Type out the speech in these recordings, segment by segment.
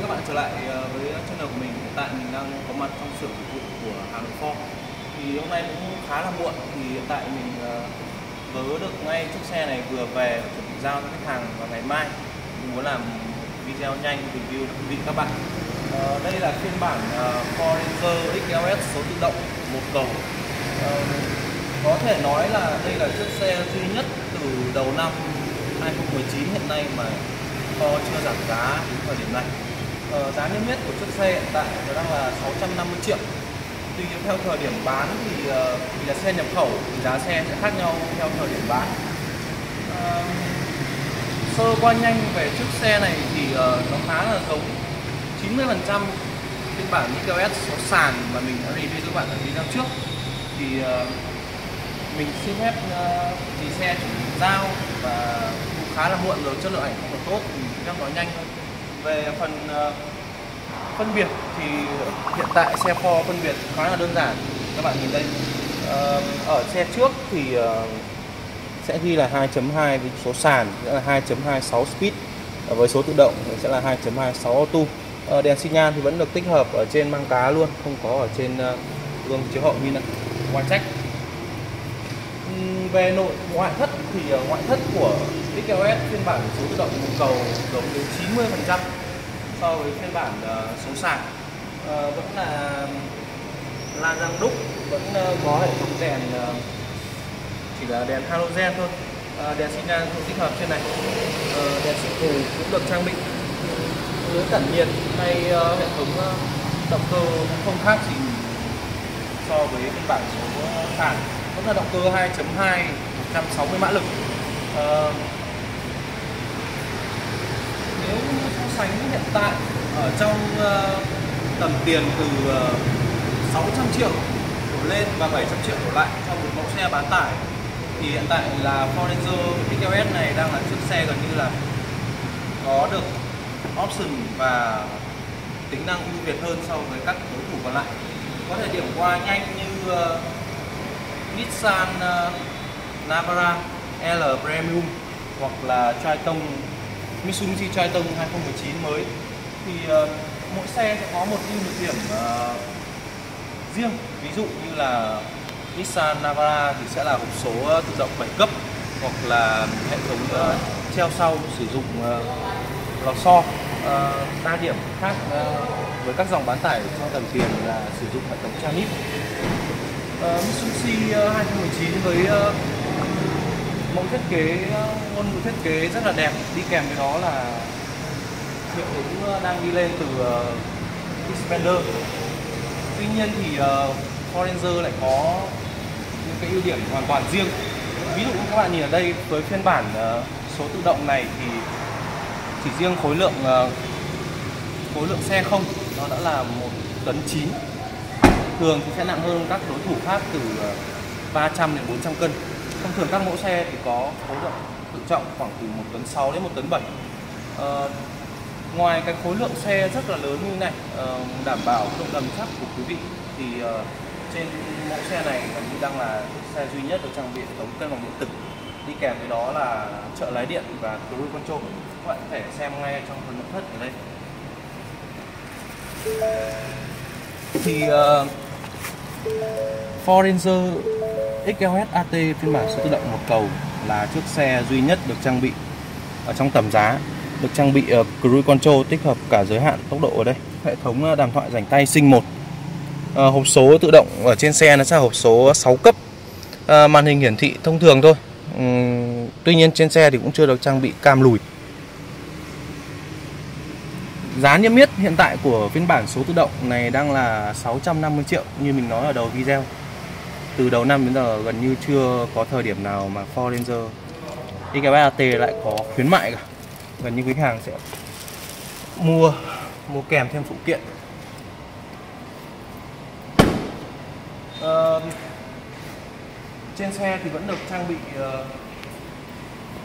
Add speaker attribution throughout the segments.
Speaker 1: các bạn trở lại ờ, với channel của mình. Hiện tại mình đang có mặt trong xưởng phục vụ của hàng kho thì hôm nay cũng khá là muộn, thì hiện tại mình ờ, vớ được ngay chiếc xe này vừa về chuẩn bị giao cho khách hàng vào ngày mai. Mình muốn làm video nhanh, review cho quý vị các bạn. Ờ, đây là phiên bản Ford Ranger XLS số tự động, một cầu. Có thể nói là đây là chiếc xe duy nhất từ đầu năm 2019 hiện nay mà Ford chưa giảm giá đến thời điểm này. Ờ, giá niêm yết của chiếc xe hiện tại nó đang là 650 triệu. Tuy nhiên theo thời điểm bán thì uh, vì là xe nhập khẩu thì giá xe sẽ khác nhau theo thời điểm bán. Uh, sơ qua nhanh về chiếc xe này thì uh, nó khá là giống 90 phần trăm phiên bản EQS số sàn mà mình đã review các bạn ở video trước. Thì uh, mình xin phép uh, xe chỉ giao và khá là muộn rồi chất lượng ảnh không được tốt thì mình phép nói nhanh thôi về phần uh, phân biệt thì hiện tại xe Ford phân biệt khá là đơn giản các bạn nhìn đây. Uh, ở xe trước thì uh, sẽ ghi là 2.2 với số sàn nghĩa là 2.26 speed. Với số tự động thì sẽ là 2.26 auto. Uh, đèn xi nhan thì vẫn được tích hợp ở trên mang cá luôn không có ở trên gương chiếu hậu như này. Ngoài trách. Về nội ngoại thất thì ngoại thất của XLS phiên bản số tự động cầu giống đến 90% so với phiên bản uh, số sàn. Uh, vẫn là la răng đúc vẫn uh, có hệ thống đèn uh, chỉ là đèn halogen thôi. Uh, đèn sinh nhan không tích hợp trên này. Uh, đèn sự phù cũng được trang bị. Lưới tản nhiệt hay uh, hệ thống uh, động cơ không khác gì so với phiên bản số sàn. Vẫn là động cơ 2.2 160 mã lực. Uh, nếu so sánh hiện tại ở trong uh, tầm tiền từ ờ, uh, 600 triệu đổ lên và 700 triệu đổ lại trong một mẫu xe bán tải thì hiện tại là Ford Ranger XLS này đang là chiếc xe gần như là có được option và tính năng ưu việt hơn so với các đối thủ còn lại. Có thể điểm qua nhanh như uh, Nissan uh, Navara L Premium hoặc là Triton Mitsubishi Triton 2019 mới. Thì uh, mỗi xe sẽ có một ưu nhược điểm uh, riêng. Ví dụ như là Nissan Navara thì sẽ là hộp số ờ, tự động 7 cấp hoặc là hệ thống uh, treo sau sử dụng uh, lò xo. Uh, đa điểm khác uh, với các dòng bán tải trong tầm tiền là sử dụng hệ thống transit uh, Mitsubishi uh, 2019 với uh, mẫu thiết kế ngôn ngữ thiết kế rất là đẹp. Đi kèm với đó là hiệu ứng ờ, đang đi lên từ ờ, uh, Xpander tuy nhiên thì uh, lại có những cái ưu điểm hoàn toàn riêng. Ví dụ các bạn nhìn ở đây với phiên bản uh, số tự động này thì chỉ riêng khối lượng uh, khối lượng xe không. Nó đã là một tấn 9 thường thì sẽ nặng hơn các đối thủ khác từ 300 đến 400 cân thông thường các mẫu xe thì có khối lượng tự trọng khoảng từ 1 tấn 6 đến 1 tấn 7 à, ờ, ngoài cái khối lượng xe rất là lớn như này à, đảm bảo độ đầm chắc của quý vị thì à, trên mẫu xe này gần như đang là xe duy nhất được trang bị hệ thống cân bằng điện tử. Đi kèm với đó là trợ lái điện và cruise control các bạn có thể xem ngay trong phần nội thất ở đây. Thì uh, Ford Ranger XLS AT phiên bản số tự động một cầu là chiếc xe duy nhất được trang bị ở trong tầm giá được trang bị uh, cruise control tích hợp cả giới hạn tốc độ ở đây hệ thống ờ, đàm thoại rảnh tay sinh một. Uh, hộp số tự động ở trên xe nó sẽ là hộp số 6 cấp. Uh, màn hình hiển thị thông thường thôi. Um, tuy nhiên trên xe thì cũng chưa được trang bị cam lùi. Giá niêm yết hiện tại của phiên bản số tự động này đang là 650 triệu như mình nói ở đầu video từ đầu năm đến giờ gần như chưa có thời điểm nào mà Ford Ranger XLS lại có khuyến mại cả. Gần như khách hàng sẽ mua mua kèm thêm phụ kiện. À, trên xe thì vẫn được trang bị uh,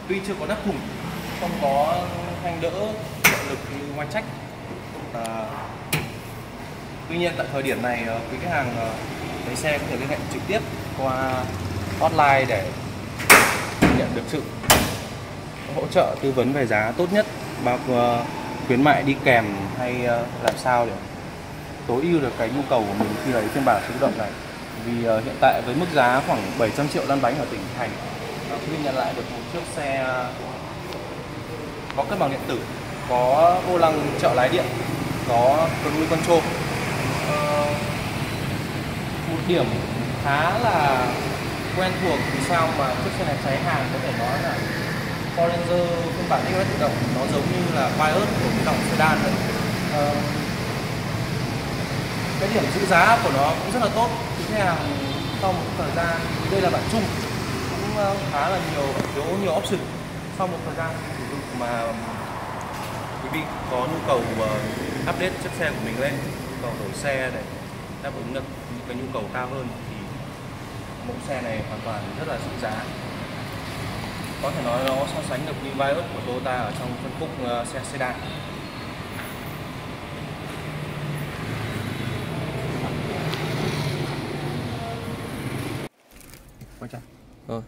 Speaker 1: tuy chưa có nắp thùng không có thanh đỡ lực như ngoài trách à, tuy nhiên tại thời điểm này uh, quý khách hàng uh, lấy xe có thể liên hệ trực tiếp qua hotline để nhận được sự hỗ trợ tư vấn về giá tốt nhất. Bao uh, khuyến mại đi kèm hay uh, làm sao để tối ưu được cái nhu cầu của mình khi lấy phiên bản số động này. Vì uh, hiện tại với mức giá khoảng 700 triệu lăn bánh ở tỉnh thành uh, nhận lại được một chiếc xe có cân bằng điện tử có vô lăng trợ lái điện có cruise control một điểm khá là quen thuộc vì sao mà chiếc xe này cháy hàng có thể nói là Forester phiên bản XS tự động. Nó giống như là Vios của cái dòng sedan đấy à, ờ, cái điểm giữ giá của nó cũng rất là tốt. Thì khách hàng sau một thời gian đây là bản chung cũng ờ, khá là nhiều thiếu nhiều option. Sau một thời gian sử dụng mà quý vị có nhu cầu ờ, update chiếc xe của mình lên nhu cầu đổi xe để đáp ứng được cái nhu cầu cao hơn thì mẫu xe này hoàn toàn rất là giữ giá. Có thể nói nó so sánh được với Vios của Toyota ở trong phân khúc uh, xe sedan. Rồi.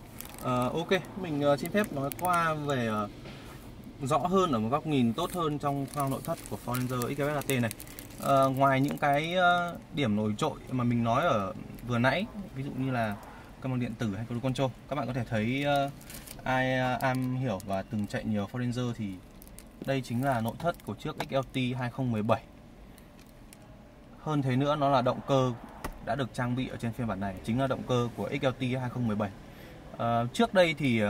Speaker 1: À, ok mình uh, xin phép nói qua về uh, rõ hơn ở một góc nhìn tốt hơn trong khoang nội thất của Ford Ranger XLT này. À, ngoài những cái ờ, điểm nổi trội mà mình nói ở vừa nãy ví dụ như là cân bằng điện tử hay cruise control các bạn có thể thấy uh, ai am hiểu và từng chạy nhiều Forester thì đây chính là nội thất của chiếc XLT 2017 hơn thế nữa nó là động cơ đã được trang bị ở trên phiên bản này chính là động cơ của XLT 2017 uh, trước đây thì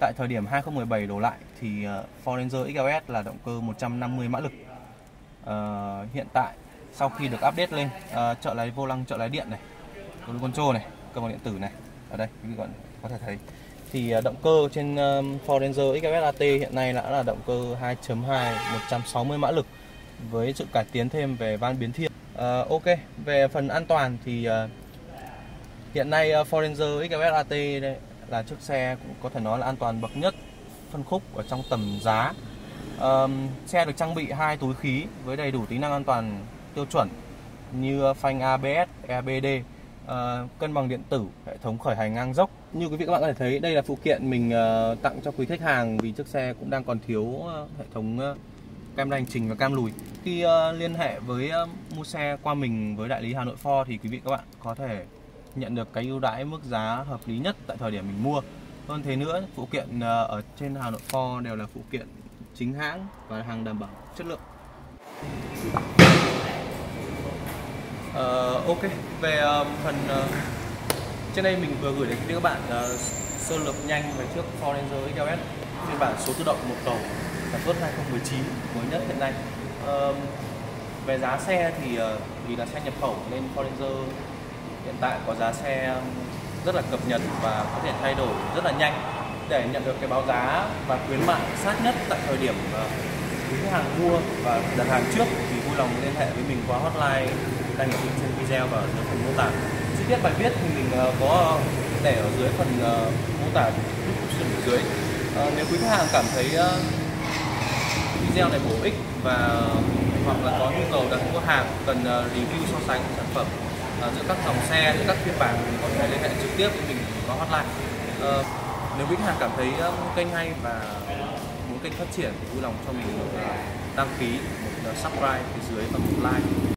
Speaker 1: tại thời điểm 2017 đổ lại thì ờ, Ford Ranger XLS là động cơ 150 mã lực. À, hiện tại sau khi được update lên à, trợ lái vô lăng trợ lái điện này cruise control này cơ bằng điện tử này ở đây quý vị còn có thể thấy. Thì động cơ trên Ford Ranger XLS AT hiện nay đã là động cơ 2.2 160 mã lực với sự cải tiến thêm về van biến thiên À, ok, về phần an toàn thì uh, hiện nay Ford Ranger XLS AT đây là chiếc xe cũng có thể nói là an toàn bậc nhất phân khúc ở trong tầm giá. um, xe được trang bị hai túi khí với đầy đủ tính năng an toàn tiêu chuẩn như phanh ABS, EBD, uh, ờ, cân bằng điện tử, hệ thống khởi hành ngang dốc. Như quý vị các bạn có thể thấy, đây là phụ kiện mình uh, tặng cho quý khách hàng vì chiếc xe cũng đang còn thiếu uh, hệ thống uh, cam hành trình và cam lùi khi uh, liên hệ với uh, mua xe qua mình với đại lý Hà Nội Ford thì quý vị các bạn có thể nhận được cái ưu đãi mức giá hợp lý nhất tại thời điểm mình mua. Hơn thế nữa phụ kiện ờ, ở trên Hà Nội Ford đều là phụ kiện chính hãng và hàng đảm bảo chất lượng. Uh, ok. Về uh, phần uh, trên đây mình vừa gửi đến các bạn uh, sơ lược nhanh về chiếc Ford Ranger XLS phiên bản số tự động một cầu sản xuất 2019 mới nhất hiện nay. Uh, về giá xe thì uh, vì là xe nhập khẩu nên Forester hiện tại có giá xe um, rất là cập nhật và có thể thay đổi rất là nhanh. Để nhận được cái báo giá và khuyến mại sát nhất tại thời điểm ờ, quý khách hàng mua và đặt hàng trước thì vui lòng liên hệ với mình qua hotline đang hiển thị trên video và dưới phần mô tả. Chi tiết bài viết thì mình ờ, có để ở dưới phần ờ, mô tả description ở dưới. Nếu quý khách hàng cảm thấy video này bổ ích và hoặc là có nhu cầu đặt mua hàng cần review so sánh sản phẩm giữa các dòng xe giữa các phiên bản mình có thể liên hệ trực tiếp với mình có hotline. Uh, nếu khách hàng cảm thấy kênh hay và muốn kênh phát triển thì vui lòng cho mình một đăng ký một ờ, subscribe phía dưới và một like.